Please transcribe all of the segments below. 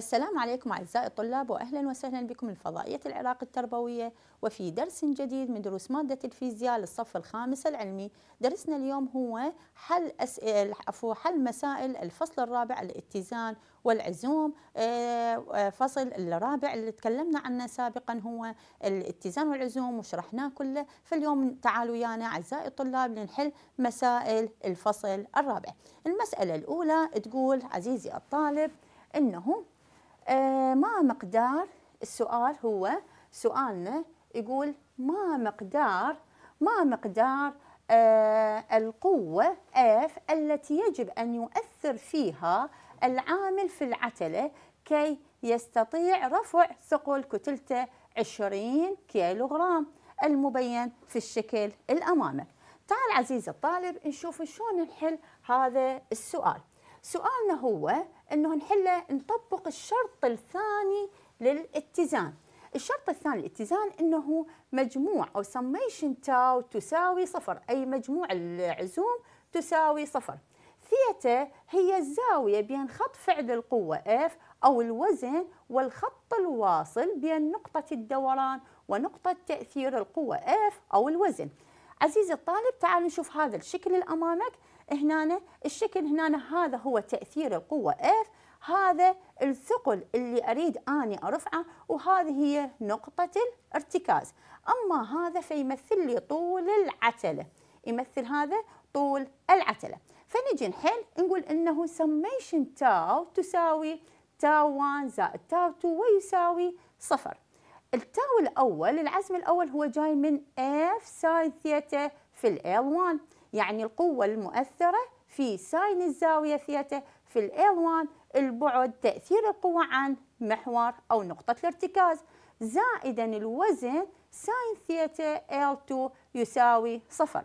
السلام عليكم أعزائي الطلاب وأهلا وسهلا بكم الفضائية العراق التربوية. وفي درس جديد من دروس مادة الفيزياء للصف الخامس العلمي. درسنا اليوم هو حل أسئلة عفوا حل مسائل الفصل الرابع الاتزان والعزوم. آه، فصل الرابع اللي تكلمنا عنه سابقا هو الاتزان والعزوم وشرحناه كله. فاليوم تعالوا ويانا أعزائي الطلاب لنحل مسائل الفصل الرابع. المسألة الأولى تقول عزيزي الطالب آه، ما مقدار؟ السؤال هو سؤالنا يقول ما مقدار ما مقدار آه القوة F التي يجب أن يؤثر فيها العامل في العتلة كي يستطيع رفع ثقل كتلته 20 كيلوغرام المبين في الشكل الأمامك تعال عزيزي الطالب نشوف شلون نحل هذا السؤال. سؤالنا هو إنه نحله نطبق الشرط الثاني للاتزان. الشرط الثاني للاتزان إنه مجموع أو سميشن تاو تساوي صفر أي مجموع العزوم تساوي صفر. ثيتا هي الزاوية بين خط فعل القوة F أو الوزن والخط الواصل بين نقطة الدوران ونقطة تأثير القوة F أو الوزن. عزيزي الطالب تعال نشوف هذا الشكل الأمامك. هنا الشكل هنا هذا هو تأثير القوة F هذا الثقل اللي أريد أني أرفعه وهذه هي نقطة الارتكاز. أما هذا فيمثل لي طول العتلة. يمثل هذا طول العتلة. فنجي نحل نقول إنه سميشن تاو تساوي تاو 1 زائد تاو 2 ويساوي صفر. التاو الأول العزم الأول هو جاي من F sine ثيتا في ال L1 يعني القوة المؤثرة في sine الزاوية ثيتا في ال L1 البعد تأثير القوة عن محور أو نقطة الارتكاز. زائدا الوزن sine ثيتا L2 يساوي صفر.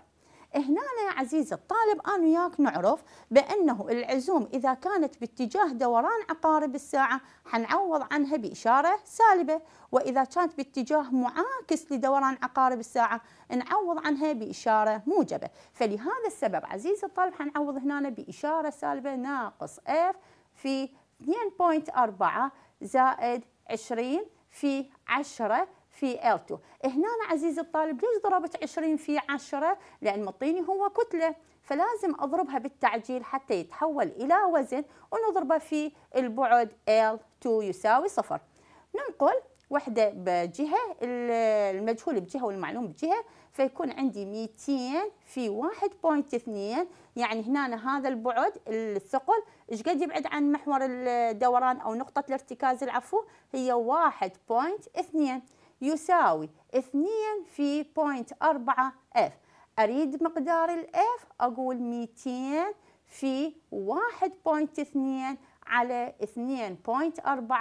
هنا يا عزيزي الطالب أنا وياك نعرف بأنه العزوم إذا كانت باتجاه دوران عقارب الساعة حنعوض عنها بإشارة سالبة. وإذا كانت باتجاه معاكس لدوران عقارب الساعة نعوض عنها بإشارة موجبة. فلهذا السبب عزيزي الطالب حنعوض هنا بإشارة سالبة ناقص F في 2.4 زائد 20 في 10 في L2 هنا عزيزي الطالب ليش ضربت 20 في 10 لأن مطيني هو كتلة. فلازم أضربها بالتعجيل حتى يتحول إلى وزن ونضربه في البعد L2 يساوي صفر. ننقل وحدة بجهة المجهول بجهة والمعلوم بجهة فيكون عندي 200 في 1.2 يعني هنا هذا البعد الثقل. إيش قد يبعد عن محور الدوران أو نقطة الارتكاز؟ العفو هي 1.2 يساوي 2 في 0.4 F أريد مقدار ال F أقول 200 في 1.2 على 2.4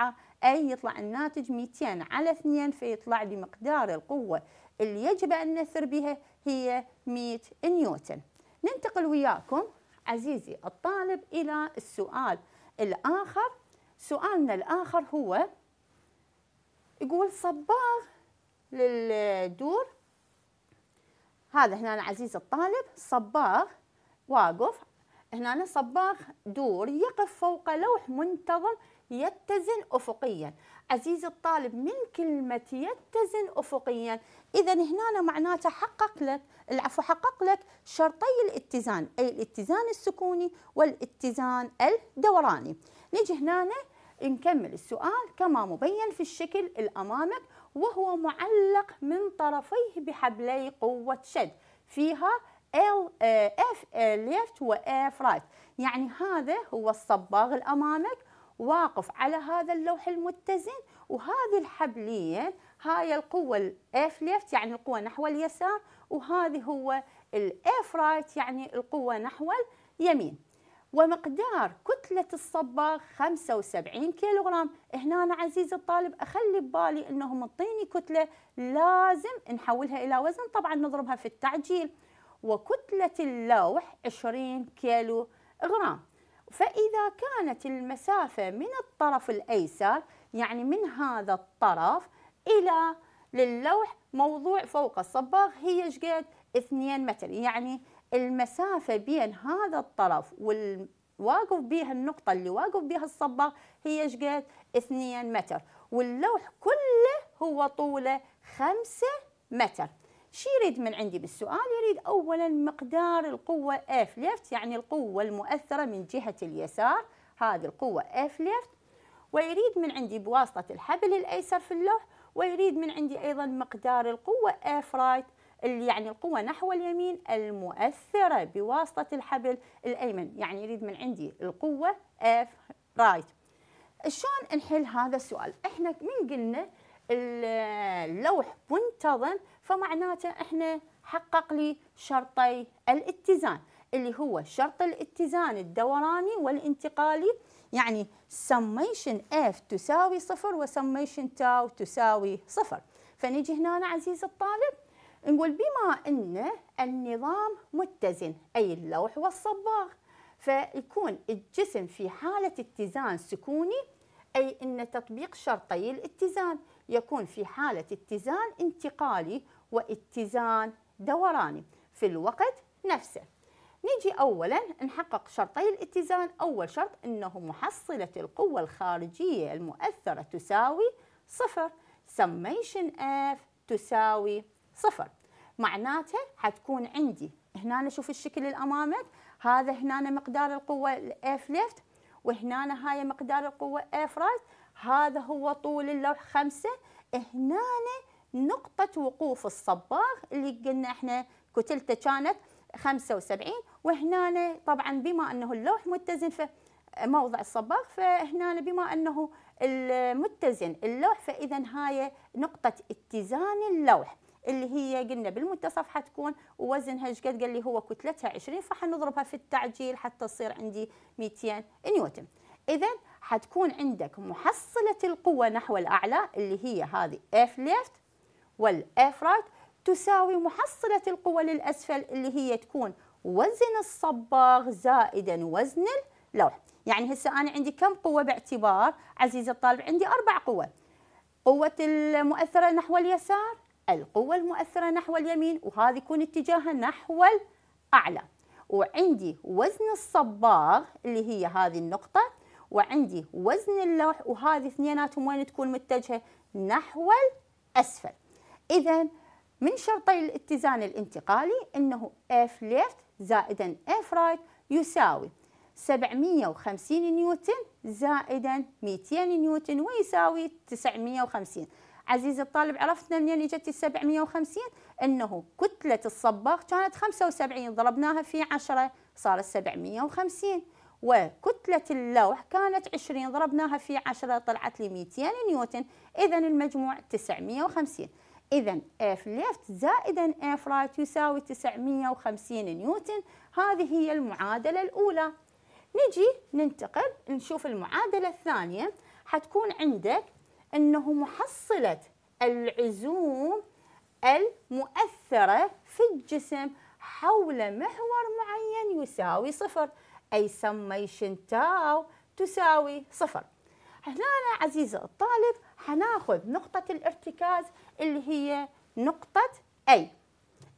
أي يطلع الناتج 200 على 2 فيطلع لي مقدار القوة اللي يجب أن نؤثر بها هي 100 نيوتن. ننتقل وياكم عزيزي الطالب إلى السؤال الآخر. سؤالنا الآخر هو يقول صباغ للدور. هذا هنا عزيزي الطالب صباغ واقف. هنا صباغ دور يقف فوق لوح منتظم يتزن أفقيا. عزيزي الطالب من كلمة يتزن أفقيا؟ إذا هنا معناته حقق لك العفو حقق لك شرطي الاتزان أي الاتزان السكوني والاتزان الدوراني. نجي هنا نكمل السؤال كما مبين في الشكل الأمامك وهو معلق من طرفيه بحبلي قوة شد. فيها L F left و F right. يعني هذا هو الصباغ الأمامك واقف على هذا اللوح المتزن. وهذه الحبلين هاي القوة ال F left يعني القوة نحو اليسار. وهذه هو ال F right يعني القوة نحو اليمين. ومقدار كتلة الصباغ 75 كيلوغرام. هنا عزيزي الطالب أخلي ببالي أنه مطيني كتلة لازم نحولها إلى وزن طبعا نضربها في التعجيل. وكتلة اللوح 20 كيلو غرام فإذا كانت المسافة من الطرف الأيسر يعني من هذا الطرف إلى للوح موضوع فوق الصباغ هي شقد 2 متر. يعني المسافة بين هذا الطرف واقف بيها النقطة اللي واقف بيها الصباغ هي إيش قد؟ 2 متر. واللوح كله هو طوله 5 متر. شو يريد من عندي بالسؤال؟ يريد أولا مقدار القوة F left يعني القوة المؤثرة من جهة اليسار هذه القوة F left. ويريد من عندي بواسطة الحبل الأيسر في اللوح ويريد من عندي أيضا مقدار القوة F right. اللي يعني القوة نحو اليمين المؤثرة بواسطة الحبل الأيمن. يعني يريد من عندي القوة F right. شلون نحل هذا السؤال؟ إحنا من قلنا اللوح منتظم فمعناته إحنا حقق لي شرطي الاتزان اللي هو شرط الاتزان الدوراني والانتقالي. يعني summation F تساوي صفر وسميشن تاو تساوي صفر. فنيجي هنا عزيزي الطالب نقول بما ان النظام متزن أي اللوح والصباغ فيكون الجسم في حالة اتزان سكوني أي أن تطبيق شرطي الاتزان. يكون في حالة اتزان انتقالي واتزان دوراني في الوقت نفسه. نيجي أولا نحقق شرطي الاتزان. أول شرط أنه محصلة القوة الخارجية المؤثرة تساوي صفر. Summation F تساوي صفر. معناته حتكون عندي هنا نشوف الشكل اللي أمامك هذا هنا مقدار القوة F left وهنا هاي مقدار القوة F right هذا هو طول اللوح خمسة. هنا نقطة وقوف الصباغ اللي قلنا إحنا كتلته كانت 75 وهنا طبعا بما أنه اللوح متزن في موضع الصباغ فهنا بما أنه المتزن اللوح فاذا هاي نقطة اتزان اللوح. اللي هي قلنا بالمنتصف حتكون وزنها إيش قد قال لي هو كتلتها 20 فحنضربها في التعجيل حتى تصير عندي 200 نيوتن. اذا حتكون عندك محصلة القوة نحو الأعلى اللي هي هذه F left والF right تساوي محصلة القوة للأسفل اللي هي تكون وزن الصباغ زائدا وزن اللوح. يعني هسه أنا عندي كم قوة باعتبار عزيزي الطالب؟ عندي أربع قوة. قوة المؤثرة نحو اليسار القوة المؤثرة نحو اليمين وهذه يكون اتجاهها نحو الأعلى. وعندي وزن الصباغ اللي هي هذه النقطة وعندي وزن اللوح وهذه اثنيناتهم وين تكون متجهة؟ نحو الأسفل. إذا من شرطي الاتزان الانتقالي أنه F left زائدا F right يساوي 750 نيوتن زائدا 200 نيوتن ويساوي 950 عزيزي الطالب عرفتنا منين اجت ال 750 إنه كتلة الصباغ كانت 75 ضربناها في 10 صارت 750 وكتلة اللوح كانت 20 ضربناها في 10 طلعت لي 200 نيوتن. إذا المجموع 950 إذا F left زائدا F right يساوي 950 نيوتن. هذه هي المعادلة الأولى. نجي ننتقل نشوف المعادلة الثانية. حتكون عندك أنه محصلة العزوم المؤثرة في الجسم حول محور معين يساوي صفر أي سميشن تاو تساوي صفر. هنا عزيزي الطالب حناخذ نقطة الارتكاز اللي هي نقطة A.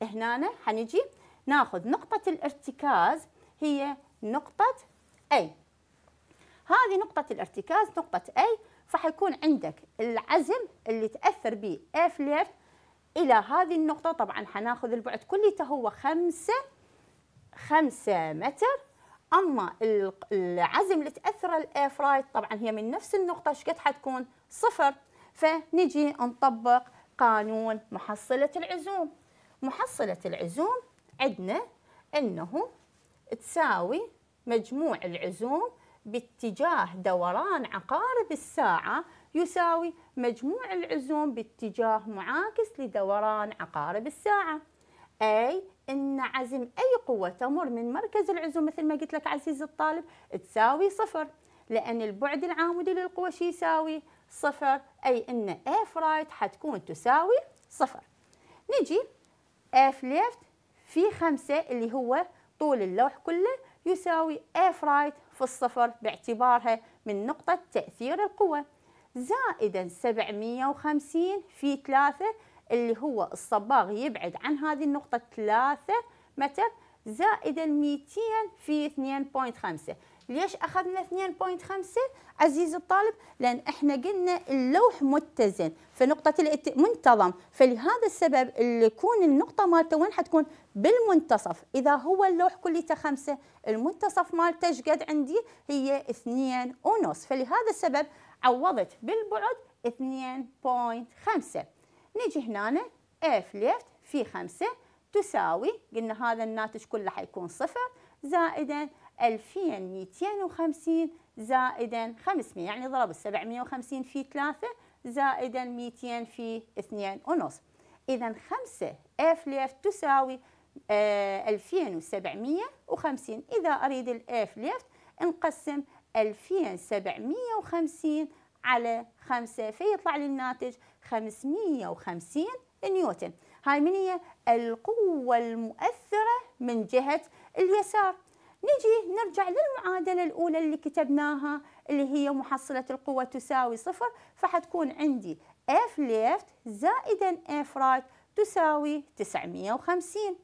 هنا حنجي ناخذ نقطة الارتكاز هي نقطة A. هذه نقطة الارتكاز نقطة A فحيكون عندك العزم اللي تأثر به F left إلى هذه النقطة. طبعا حناخذ البعد كليته هو خمسة خمسة متر. أما العزم اللي تأثر ال F right طبعا هي من نفس النقطة. إيش قد حتكون؟ صفر. فنجي نطبق قانون محصلة العزوم. محصلة العزوم عندنا إنه تساوي مجموع العزوم باتجاه دوران عقارب الساعة يساوي مجموع العزوم باتجاه معاكس لدوران عقارب الساعة. أي إن عزم أي قوة تمر من مركز العزوم مثل ما قلت لك عزيزي الطالب تساوي صفر لأن البعد العامودي للقوه شو يساوي صفر أي إن F right حتكون تساوي صفر. نجي F left في خمسة اللي هو طول اللوح كله يساوي F right في الصفر باعتبارها من نقطة تأثير القوة. زائدا 750 في 3 اللي هو الصباغ يبعد عن هذه النقطة 3 متر زائدا 200 في 2.5 ليش أخذنا 2.5 عزيزي الطالب لأن إحنا قلنا اللوح متزن. فنقطة الات... منتظم. فلهذا السبب اللي يكون النقطة مالته وين حتكون؟ بالمنتصف. إذا هو اللوح كليته خمسة المنتصف مالته إيش قد عندي؟ هي اثنين ونص. فلهذا السبب عوضت بالبعد 2.5 نيجي هنا F left في خمسة تساوي قلنا هذا الناتج كله حيكون صفر زائدا 2250 زائدا 500 يعني ضرب 750 في 3 زائدا 200 في 2 ونص. إذا 5 F left تساوي آه 2750 إذا أريد ال F left نقسم 2750 على 5 فيطلع لي الناتج 550 نيوتن. هاي من هي القوة المؤثرة من جهة اليسار. نجي نرجع للمعادلة الأولى اللي كتبناها اللي هي محصلة القوة تساوي صفر. فحتكون عندي F left زائدا F right تساوي 950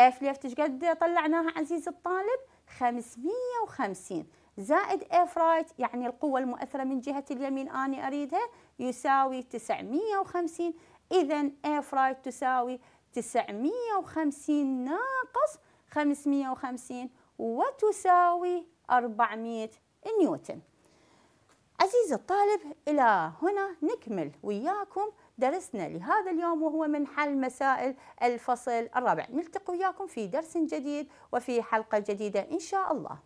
F left إيش قد طلعناها عزيزي الطالب؟ 550 زائد F right يعني القوة المؤثرة من جهة اليمين أنا أريدها يساوي 950 إذا F right تساوي 950 ناقص 550 وتساوي 400 نيوتن. عزيزي الطالب إلى هنا نكمل وياكم درسنا لهذا اليوم وهو من حل مسائل الفصل الرابع. نلتقي وياكم في درس جديد وفي حلقة جديدة إن شاء الله.